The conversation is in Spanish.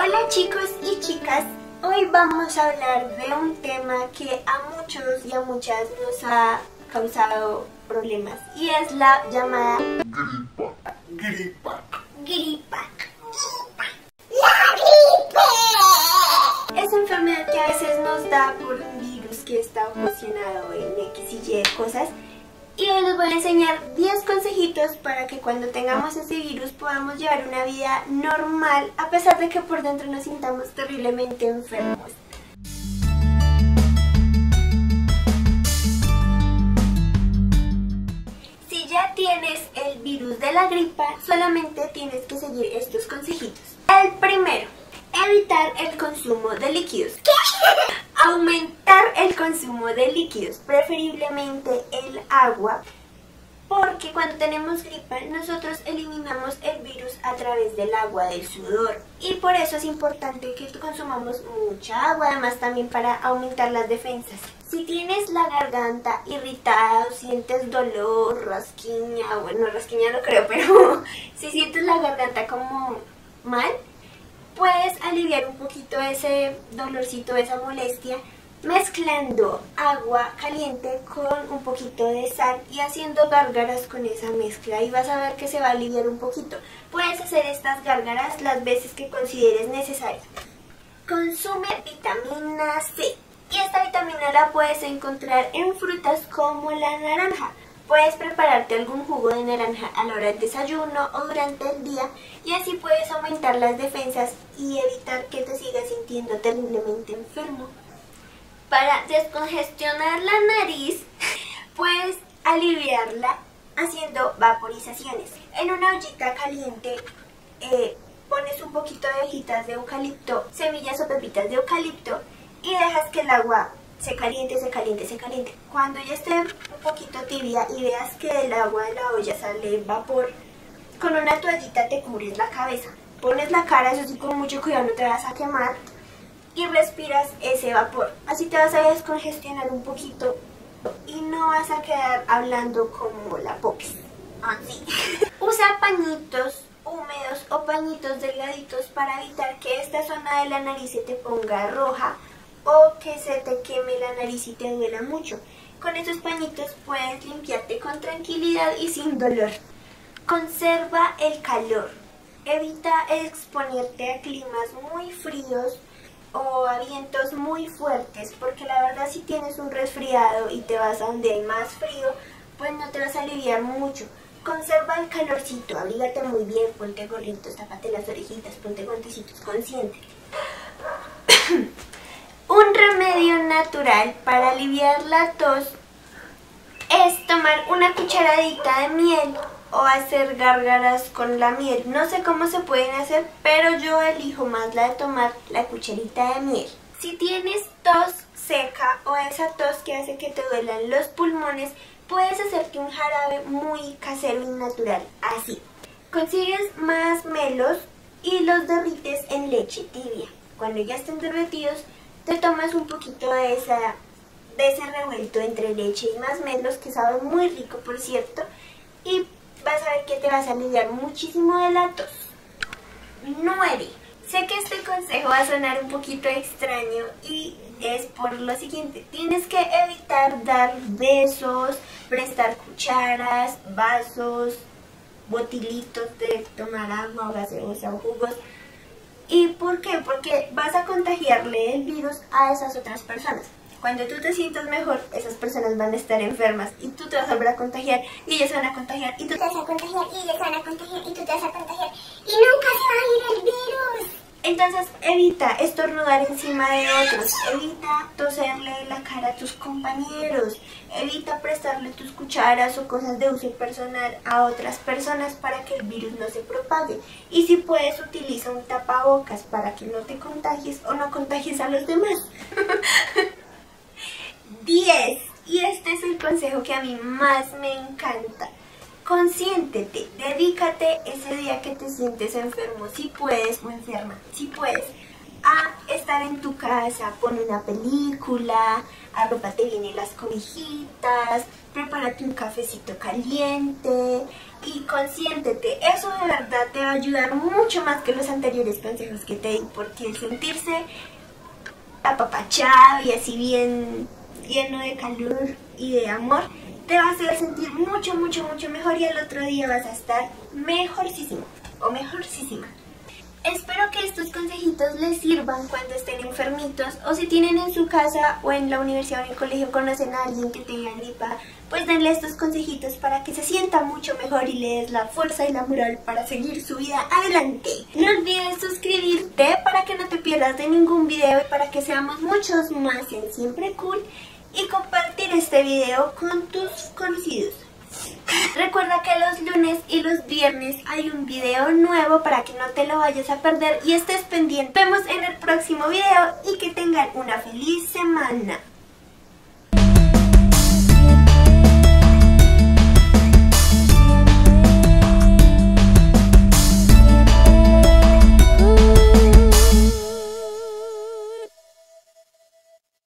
Hola chicos y chicas, hoy vamos a hablar de un tema que a muchos y a muchas nos ha causado problemas y es la llamada gripa, gripa. gripa. ¡La gripe! Esa enfermedad que a veces nos da por un virus que está ocasionado en X y Y cosas y hoy les voy a enseñar 10 consejitos para que cuando tengamos ese virus podamos llevar una vida normal a pesar de que por dentro nos sintamos terriblemente enfermos. Si ya tienes el virus de la gripa, solamente tienes que seguir estos consejitos. El primero, evitar el consumo de líquidos. Aumentar el consumo de líquidos, preferiblemente el agua, porque cuando tenemos gripa nosotros eliminamos el virus a través del agua, del sudor. Y por eso es importante que consumamos mucha agua, además también para aumentar las defensas. Si tienes la garganta irritada sientes dolor, rasquiña, bueno, rasquiña no creo, pero si sientes la garganta como mal, puedes aliviar un poquito ese dolorcito, esa molestia, mezclando agua caliente con un poquito de sal y haciendo gárgaras con esa mezcla y vas a ver que se va a aliviar un poquito. Puedes hacer estas gárgaras las veces que consideres necesario. Consume vitamina C y esta vitamina la puedes encontrar en frutas como la naranja. Puedes prepararte algún jugo de naranja a la hora del desayuno o durante el día y así puedes aumentar las defensas y evitar que te sigas sintiendo terriblemente enfermo. Para descongestionar la nariz, puedes aliviarla haciendo vaporizaciones. En una ollita caliente eh, pones un poquito de hojitas de eucalipto, semillas o pepitas de eucalipto y dejas que el agua se caliente, se caliente, se caliente. Cuando ya esté un poquito tibia y veas que el agua de la olla sale vapor, con una toallita te cubres la cabeza. Pones la cara, eso sí con mucho cuidado, no te vas a quemar. Y respiras ese vapor. Así te vas a descongestionar un poquito y no vas a quedar hablando como la popis. Así. Usa pañitos húmedos o pañitos delgaditos para evitar que esta zona de la nariz se te ponga roja o que se te queme la nariz y te duela mucho. Con estos pañitos puedes limpiarte con tranquilidad y sin dolor. Conserva el calor. Evita exponerte a climas muy fríos o a vientos muy fuertes porque la verdad si tienes un resfriado y te vas a donde hay más frío, pues no te vas a aliviar mucho. Conserva el calorcito, abrígate muy bien, ponte gorritos, tapate las orejitas, ponte guantecitos, consciente. Un remedio natural para aliviar la tos es tomar una cucharadita de miel o hacer gárgaras con la miel. No sé cómo se pueden hacer, pero yo elijo más la de tomar la cucharita de miel. Si tienes tos seca o esa tos que hace que te duelan los pulmones, puedes hacerte un jarabe muy casero y natural, así. Consigues más melos y los derrites en leche tibia. Cuando ya estén derretidos, te tomas un poquito de, esa, de ese revuelto entre leche y más melos, que sabe muy rico por cierto, y vas a ver que te vas a aliviar muchísimo de la tos. 9. Sé que este consejo va a sonar un poquito extraño y es por lo siguiente. Tienes que evitar dar besos, prestar cucharas, vasos, botilitos de tomar agua o gaseosa o jugos ¿Y por qué? Porque vas a contagiarle el virus a esas otras personas. Cuando tú te sientas mejor, esas personas van a estar enfermas y tú te vas a volver a contagiar y ellos van a contagiar y tú te vas a contagiar y ellos van a contagiar y tú te vas a contagiar y nunca se va a ir el virus. Entonces evita estornudar encima de otros, evita toserle la cara a tus compañeros, evita prestarle tus cucharas o cosas de uso personal a otras personas para que el virus no se propague. Y si puedes, utiliza un tapabocas para que no te contagies o no contagies a los demás. 10. Y este es el consejo que a mí más me encanta. Consiéntete, dedícate ese día que te sientes enfermo, si puedes o enferma, si puedes, a estar en tu casa, pon una película, arrópate bien en las cobijitas, prepárate un cafecito caliente y consiéntete. Eso de verdad te va a ayudar mucho más que los anteriores consejos que te di, porque sentirse apapachado y así bien lleno de calor y de amor te va a hacer sentir mucho, mucho, mucho mejor y al otro día vas a estar mejorcísimo o mejorcísima. Espero que estos consejitos les sirvan cuando estén enfermitos o si tienen en su casa o en la universidad o en el colegio conocen a alguien que tenga gripa, pues denle estos consejitos para que se sienta mucho mejor y le des la fuerza y la moral para seguir su vida adelante. No olvides suscribirte para que no te pierdas de ningún video y para que seamos muchos más en Siempre Cool y compartir este video con tus conocidos. Recuerda que los lunes y los viernes hay un video nuevo para que no te lo vayas a perder y estés pendiente. Vemos en el próximo video y que tengan una feliz semana.